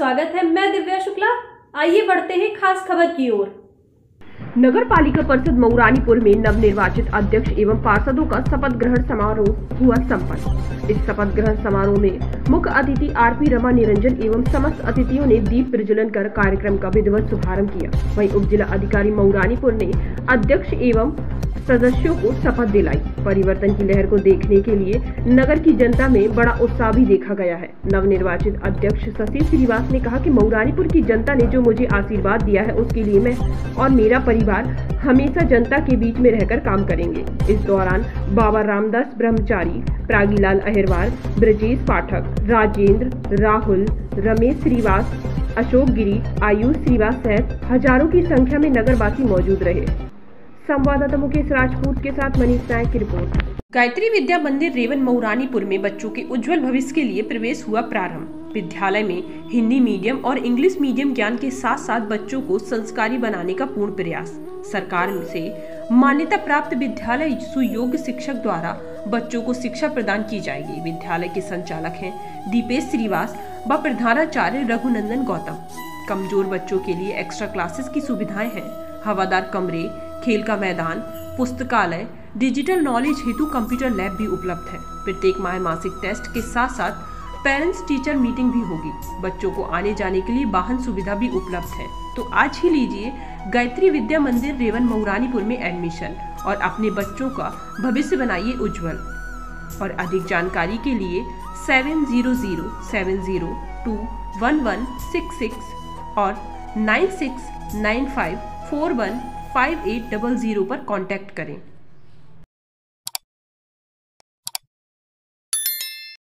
स्वागत है, मैं दिव्या शुक्ला। आइए बढ़ते हैं खास खबर की ओर। नगर पालिका परिषद मऊरानीपुर में नवनिर्वाचित अध्यक्ष एवं पार्षदों का शपथ ग्रहण समारोह हुआ संपन्न। इस शपथ ग्रहण समारोह में मुख्य अतिथि आरपी रमा निरंजन एवं समस्त अतिथियों ने दीप प्रज्वलन कर कार्यक्रम का विधिवत शुभारंभ किया। वहीं उप जिला अधिकारी मऊरानीपुर ने अध्यक्ष एवं सदस्यों को शपथ दिलाई। परिवर्तन की लहर को देखने के लिए नगर की जनता में बड़ा उत्साह भी देखा गया है। नवनिर्वाचित अध्यक्ष शशि श्रीवास ने कहा कि मऊरानीपुर की जनता ने जो मुझे आशीर्वाद दिया है, उसके लिए मैं और मेरा परिवार हमेशा जनता के बीच में रहकर काम करेंगे। इस दौरान बाबा रामदास ब्रह्मचारी, प्रागीलाल अहिरवार, ब्रजेश पाठक, राजेंद्र, राहुल, रमेश श्रीवास, अशोक गिरी, आयुष श्रीवास सहित हज़ारों की संख्या में नगरवासी मौजूद रहे। संवाददाता मुकेश राजपूत के साथ मनीष नायक की रिपोर्ट। गायत्री विद्या मंदिर रेवन मऊरानीपुर में बच्चों के उज्जवल भविष्य के लिए प्रवेश हुआ प्रारंभ। विद्यालय में हिंदी मीडियम और इंग्लिश मीडियम ज्ञान के साथ साथ बच्चों को संस्कारी बनाने का पूर्ण प्रयास। सरकार से मान्यता प्राप्त विद्यालय सुयोग्य शिक्षक द्वारा बच्चों को शिक्षा प्रदान की जाएगी। विद्यालय के संचालक हैं दीपेश श्रीवास व प्रधानाचार्य रघुनंदन गौतम। कमज़ोर बच्चों के लिए एक्स्ट्रा क्लासेस की सुविधाएँ हैं। हवादार कमरे खेल का मैदान, पुस्तकालय डिजिटल नॉलेज हेतु कंप्यूटर लैब भी उपलब्ध है। प्रत्येक माह मासिक टेस्ट के साथ साथ पेरेंट्स टीचर मीटिंग भी होगी। बच्चों को आने जाने के लिए वाहन सुविधा भी उपलब्ध है। तो आज ही लीजिए गायत्री विद्या मंदिर रेवन मऊरानीपुर में एडमिशन और अपने बच्चों का भविष्य बनाइए उज्जवल। और अधिक जानकारी के लिए seven zero zero seven zero two one one six six और nine six nine five four one five eight double zero पर कॉन्टैक्ट करें।